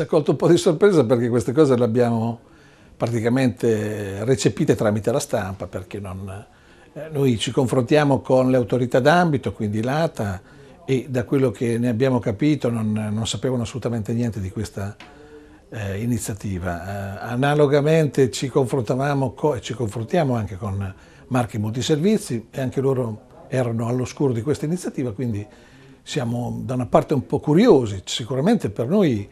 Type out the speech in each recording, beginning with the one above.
ci ha colto un po' di sorpresa perché queste cose le abbiamo praticamente recepite tramite la stampa, perché non, eh, noi ci confrontiamo con le autorità d'ambito, quindi l'ATA, e da quello che ne abbiamo capito non, non sapevano assolutamente niente di questa eh, iniziativa. Eh, analogamente ci confrontavamo e ci confrontiamo anche con marchi multiservizi e anche loro erano all'oscuro di questa iniziativa, quindi siamo da una parte un po' curiosi, sicuramente per noi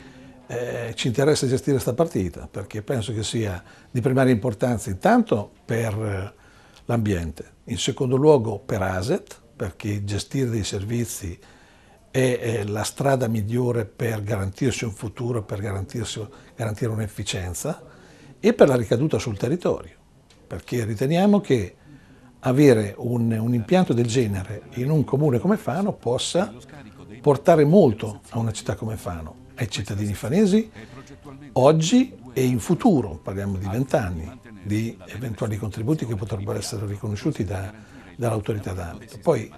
eh, ci interessa gestire questa partita perché penso che sia di primaria importanza intanto per l'ambiente, in secondo luogo per ASET, perché gestire dei servizi è, è la strada migliore per garantirsi un futuro, per garantire un'efficienza e per la ricaduta sul territorio, perché riteniamo che avere un, un, impianto del genere in un comune come Fano possa portare molto a una città come Fano, ai cittadini fanesi, oggi e in futuro, parliamo di vent'anni, di eventuali contributi che potrebbero essere riconosciuti da, dall'autorità d'ambito. Poi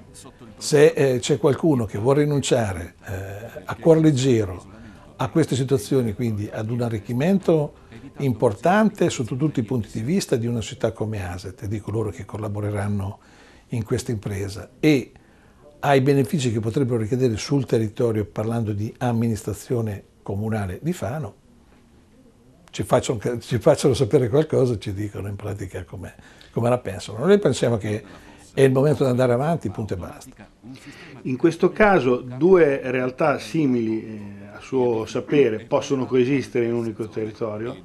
se eh, c'è qualcuno che vuole rinunciare eh, a cuor leggero a queste situazioni, quindi ad un arricchimento importante sotto tutti i punti di vista di una città come Aset e di coloro che collaboreranno in questa impresa e ai benefici che potrebbero ricadere sul territorio parlando di amministrazione comunale di Fano, ci facciano, ci facciano sapere qualcosa, ci dicono in pratica come, come la pensano. Noi pensiamo che è il momento di andare avanti, punto e basta. In questo caso due realtà simili eh, a suo sapere possono coesistere in un unico territorio?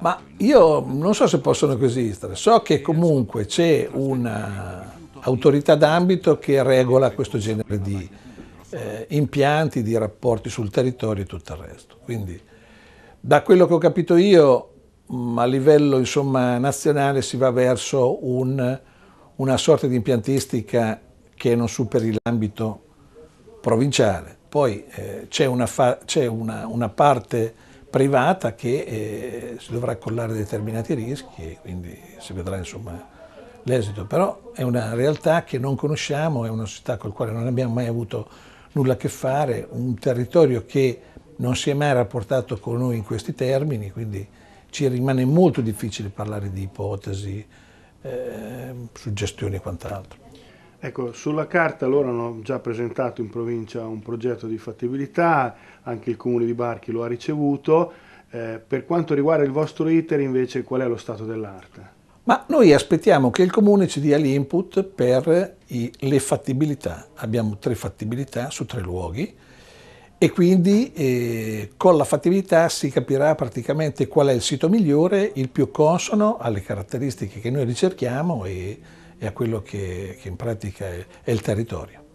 Ma io non so se possono coesistere, so che comunque c'è un'autorità d'ambito che regola questo genere di eh, impianti, di rapporti sul territorio e tutto il resto. Quindi da quello che ho capito io a livello insomma, nazionale si va verso un, una sorta di impiantistica che non superi l'ambito provinciale. Poi eh, c'è una, una, una, parte privata che eh, si dovrà accollare determinati rischi e quindi si vedrà insomma l'esito. Però è una realtà che non conosciamo, è una società con la quale non abbiamo mai avuto nulla a che fare, un territorio che non si è mai rapportato con noi in questi termini, quindi ci rimane molto difficile parlare di ipotesi, eh, suggestioni e quant'altro. Ecco, sulla carta loro hanno già presentato in provincia un progetto di fattibilità, anche il comune di Barchi lo ha ricevuto. Eh, per quanto riguarda il vostro iter invece qual è lo stato dell'arte? Ma noi aspettiamo che il comune ci dia l'input per i, le fattibilità. Abbiamo tre fattibilità su tre luoghi e quindi eh, con la fattibilità si capirà praticamente qual è il sito migliore, il più consono alle caratteristiche che noi ricerchiamo e, e a quello che, che in pratica è, è il territorio.